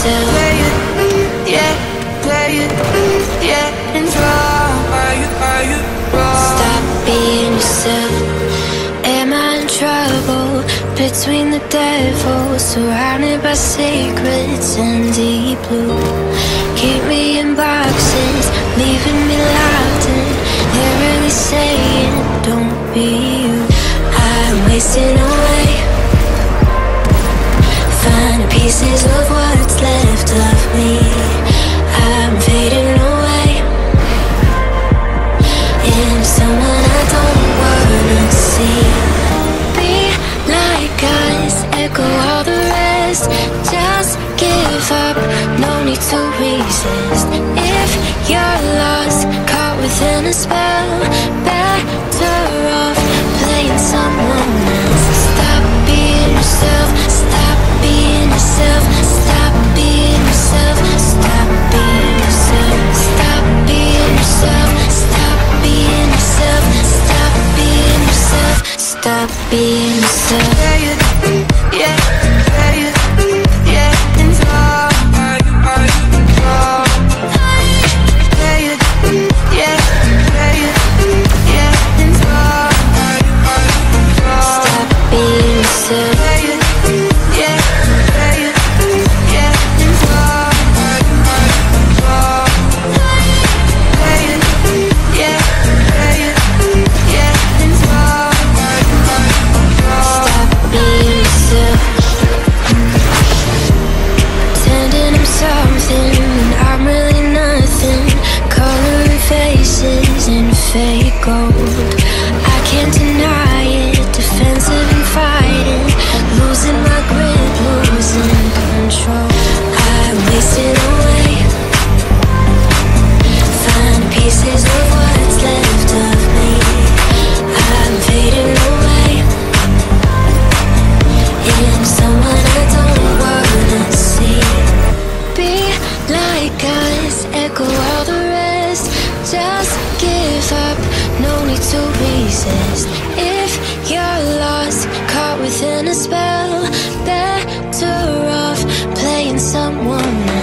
myself. Play it, yeah, play it, yeah. And wrong, are you, are you wrong? Stop being yourself. Am I in trouble? Between the devil Surrounded by secrets and deep blue. Keep me in boxes Leaving me locked in. They're really saying don't be in a spell Better off playing someone else. Stop being yourself, stop being yourself Stop being yourself, stop being yourself Stop being yourself, stop being yourself Stop being yourself, stop being yourself. Yeah, yeah, yeah. playing someone else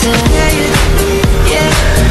Yeah, yeah.